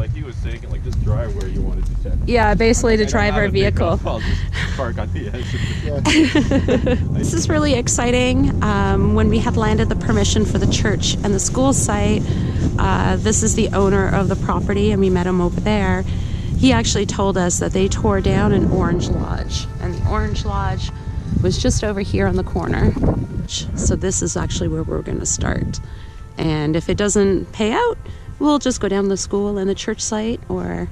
like he was saying, like just drive where you wanted to check. Yeah, basically to drive our vehicle. golf, I'll just park on the edge. This is really exciting. Um, when we had landed the permission for the church and the school site, uh, this is the owner of the property, and we met him over there. He actually told us that they tore down an orange lodge, and the orange lodge was just over here on the corner. So this is actually where we're going to start. And if it doesn't pay out, we'll just go down the school and the church site or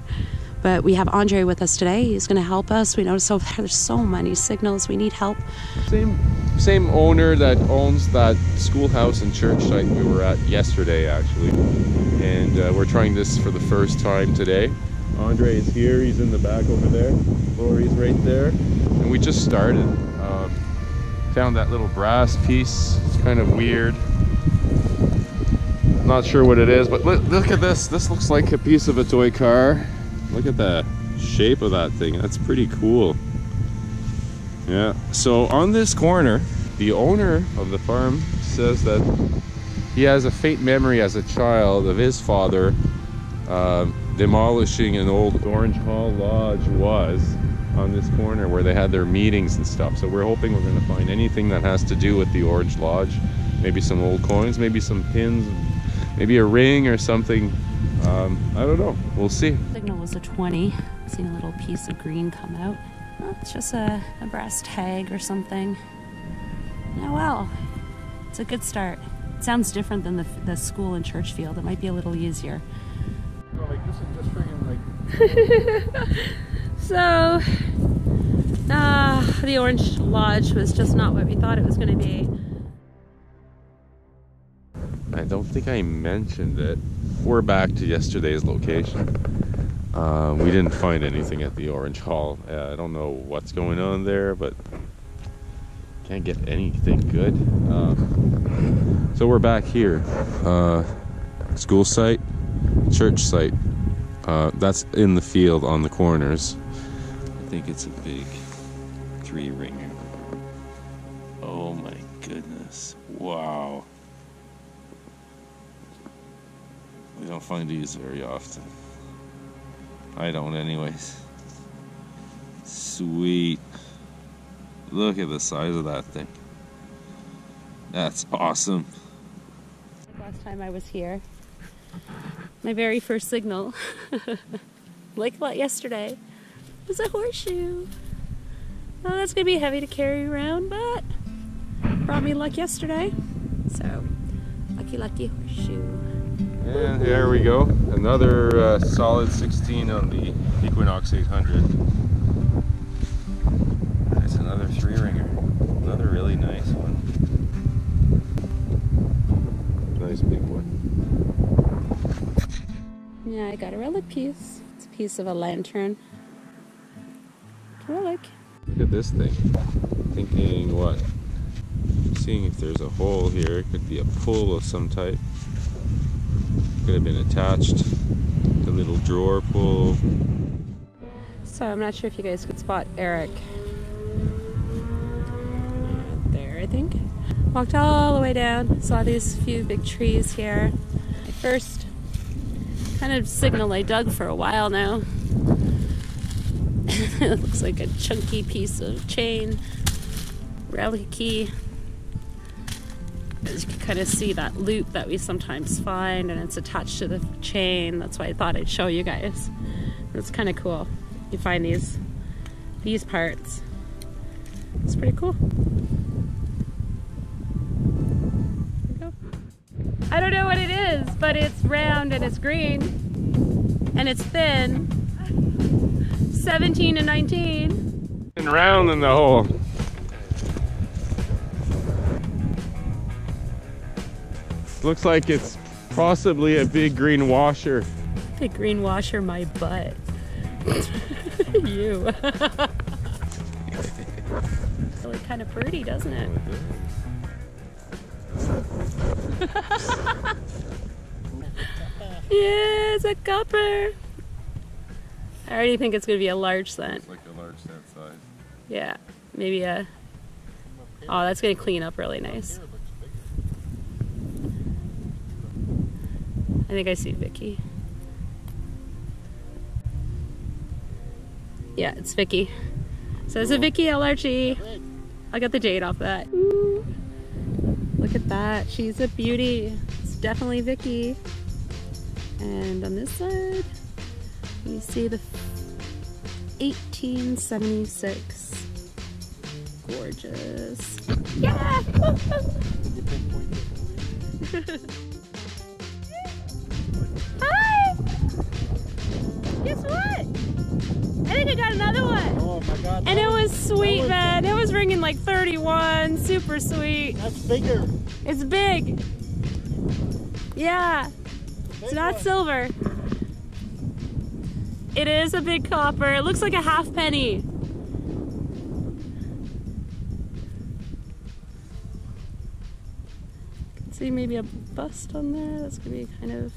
but we have Andre with us today. He's going to help us. We notice over there there's so many signals. We need help. Same same owner that owns that schoolhouse and church site we were at yesterday, actually. And uh, we're trying this for the first time today. Andre is here. He's in the back over there. Lori's right there. And we just started. Um, found that little brass piece. It's kind of weird. Not sure what it is, but look, look at this. This looks like a piece of a toy car. Look at the shape of that thing. That's pretty cool. Yeah. So on this corner, the owner of the farm says that he has a faint memory as a child of his father um demolishing an old Orange Hall Lodge was on this corner where they had their meetings and stuff. So we're hoping we're going to find anything that has to do with the Orange Lodge. Maybe some old coins, maybe some pins, maybe a ring or something. Um, I don't know. We'll see. Signal was a 20. Seen a little piece of green come out. Oh, it's just a, a brass tag or something. Oh well, it's a good start. It sounds different than the, the school and church field. It might be a little easier. Like this is just friggin' like So, uh, the Orange Lodge was just not what we thought it was going to be. Don't think I mentioned it. We're back to yesterday's location. Uh, we didn't find anything at the Orange Hall. Uh, I don't know what's going on there, but can't get anything good. Um, so we're back here. Uh, school site, church site. Uh, that's in the field on the corners. I think it's a big three ringer. Oh my goodness. Wow. We don't find these very often. I don't, anyways. Sweet. Look at the size of that thing. That's awesome. Last time I was here, my very first signal, like what yesterday, was a horseshoe. Oh, that's gonna be heavy to carry around, but brought me luck yesterday. So, lucky, lucky horseshoe. And there we go. Another uh, solid 16 on the Equinox 800. That's another three ringer. Another really nice one. Nice big one. Yeah, I got a relic piece. It's a piece of a lantern. Relic. Look at this thing. Thinking what? Seeing if there's a hole here. It could be a pull of some type. Could have been attached. The little drawer pull. So I'm not sure if you guys could spot Eric. There, I think. Walked all the way down, saw these few big trees here. My first kind of signal I dug for a while now. it looks like a chunky piece of chain, relic key. You can kind of see that loop that we sometimes find, and it's attached to the chain. That's why I thought I'd show you guys. It's kind of cool. You find these these parts. It's pretty cool. I don't know what it is, but it's round and it's green and it's thin. 17 and 19. And round in the hole. Looks like it's possibly a big green washer. The green washer my butt. you. really kind of pretty, doesn't it? yeah, it's a copper. I already think it's gonna be a large cent. like a large cent size. Yeah, maybe a. Oh, that's gonna clean up really nice. I think I see Vicky. Yeah, it's Vicky. Says a Vicky LRG. I got the date off that. Ooh. Look at that. She's a beauty. It's definitely Vicky. And on this side, you see the 1876. Gorgeous. Yeah! Guess what? I think I got another one. Oh my god. And it was sweet, was- man. It was ringing like 31. Super sweet. That's bigger. It's big. Yeah. It's not one. silver. It is a big copper. It looks like a half penny. See maybe a bust on there. That's gonna be kind of.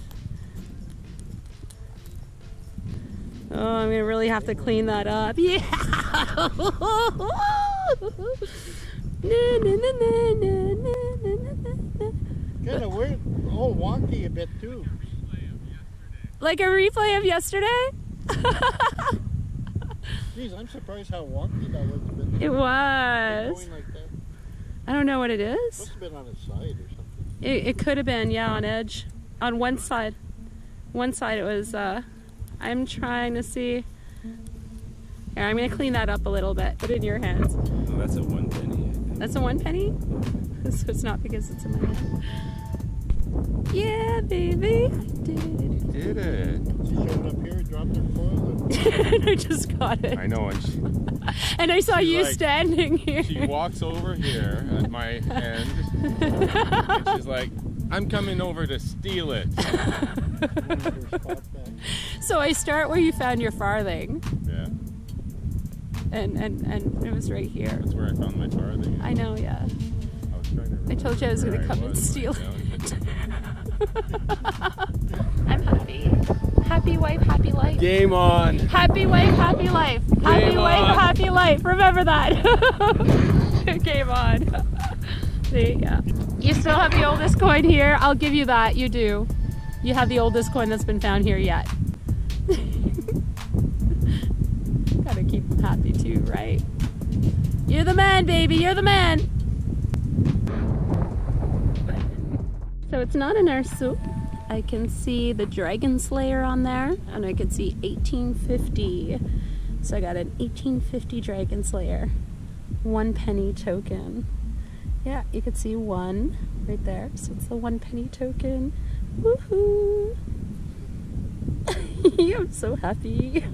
Oh, I'm gonna really have to clean that up. Yeah. kind of weird, all wonky a bit too. Like a replay of yesterday? Jeez, I'm surprised how wonky that was. It was. I don't know what it is. It must have been on its side or something. It, it could have been, yeah, on edge. On one side. One side it was. Uh, I'm trying to see. Here, I'm gonna clean that up a little bit. Put it in your hands. Oh, that's a one penny. That's a one penny? So it's not because it's in my hand. Yeah, baby. I did it. Did it? She showed up here, and dropped her foil, and and I just got it. I know, and she, And I saw you like- standing here. she walks over here at my end, and she's like, "I'm coming over to steal it." moved her spot back. So I start where you found your farthing. Yeah, And, and, and it was right here. that's where I found my farthing. I know, yeah. I was trying to I told you I was gonna where come and steal it. I'm happy. Happy wife, happy life. Game on. Happy wife, happy life. Happy Game wife, happy life. Remember that. Game on. See, yeah. You still have the oldest coin here. I'll give you that. You do. You have the oldest coin that's been found here yet. Gotta keep them happy too, right? You're the man, baby. You're the man. So it's not an Ursu. I can see the Dragon Slayer on there, and I can see 1850. So I got an 1850 Dragon Slayer, one penny token. Yeah, you can see one right there. So it's the one penny token. Woohoo! I'm so happy.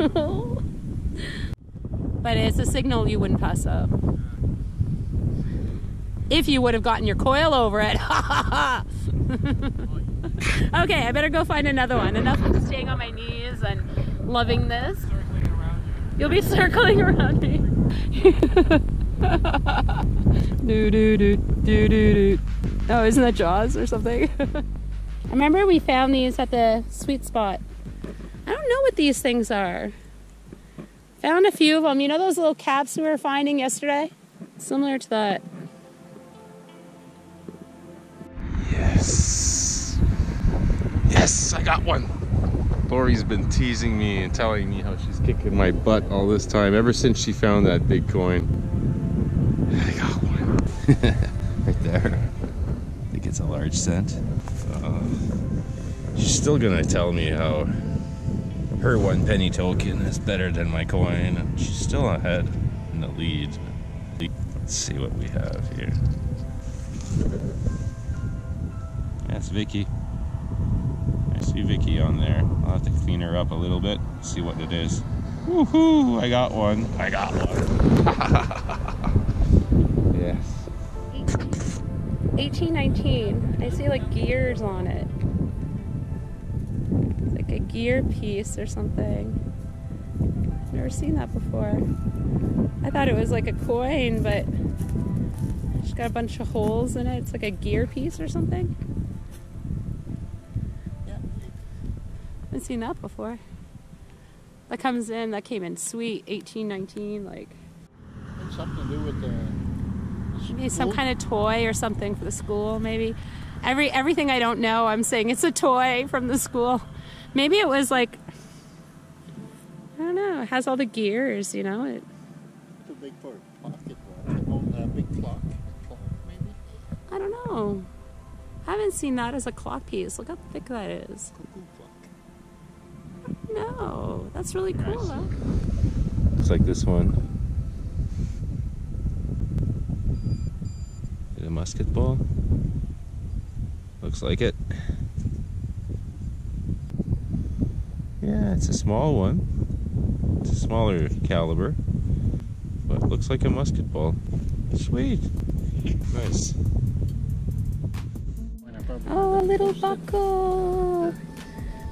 but it's a signal you wouldn't pass up. If you would have gotten your coil over it. okay, I better go find another one. Enough of staying on my knees and loving this. You'll be circling around me. do do do do do do. Oh, isn't that Jaws or something? I remember we found these at the sweet spot. I don't know what these things are. Found a few of them. You know those little caps we were finding yesterday? Similar to that. Yes. Yes, I got one. Lori's been teasing me and telling me how she's kicking my butt all this time, ever since she found that big coin. I got one. right there. I think it's a large cent. Uh, she's still gonna tell me how her one penny token is better than my coin, and she's still ahead in the lead. Let's see what we have here. That's Vicky. I see Vicky on there. I'll have to clean her up a little bit, see what it is. Woohoo! I got one. I got one. yes. 1819. I see like gears on it. Like a gear piece or something. I've never seen that before. I thought it was like a coin, but it's got a bunch of holes in it. It's like a gear piece or something. Yeah. Haven't seen that before. That comes in, that came in sweet, 1819, like Had something to do with the. The maybe some kind of toy or something for the school maybe every everything i don't know i'm saying it's a toy from the school maybe it was like I don't know. It has all the gears, you know. It, Too big for a pocket watch. Oh, a big clock. Clock, maybe? I don't know. I haven't seen that as a clock piece. Look how thick that is. No, that's really cool though. Looks like this one. Is it a musket ball? Looks like it. Yeah, it's a small one. It's a smaller caliber. But looks like a musket ball. Sweet. Nice. When I probably Oh, a little buckle.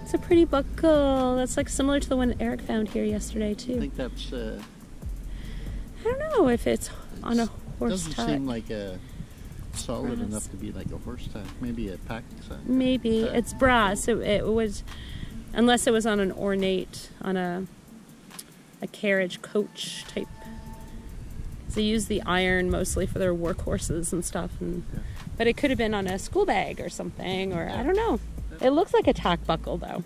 It's a pretty buckle. That's like similar to the one Eric found here yesterday too. I think that's. Uh, I don't know if it's on a horse doesn't tack. seem like a solid Brass. enough to be like a horse tack. Maybe a pack sack. Maybe Tack. it's brass. It, it was, unless it was on an ornate, on a a carriage coach type. They use the iron mostly for their workhorses and stuff, and Yeah. but it could have been on a school bag or something, or I don't know. It looks like a tack buckle though.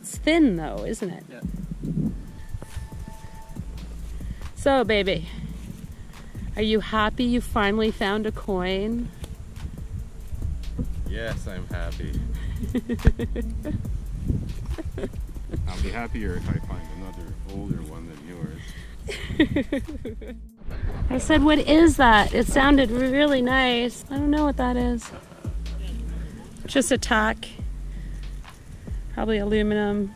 It's thin though, isn't it? Yeah. So, baby, are you happy you finally found a coin? Yes, I'm happy. I'll be happier if I find another older one than yours. I said, What is that? It sounded really nice. I don't know what that is. Just a tack. Probably aluminum.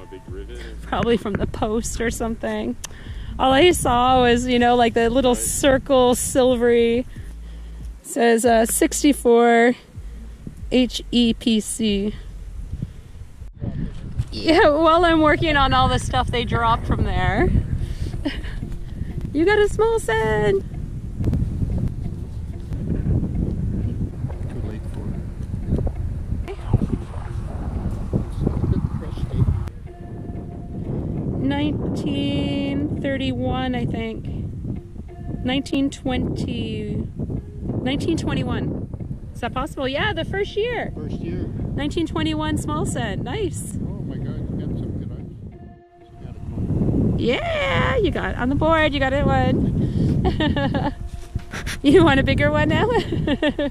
A big rivet. or- Probably from the post or something all I saw was, you know, like the little circle silvery. says uh, 64 HEPC. Yeah, while I'm working on all the stuff they dropped from there. you got a small cent! Nineteen 31, I think. 1920, 1921. Is that possible? Yeah, the first year. First year. 1921 small cent. Nice. Oh my God, you got some good items. Yeah, you got on the board. You got it one. you want a bigger one now?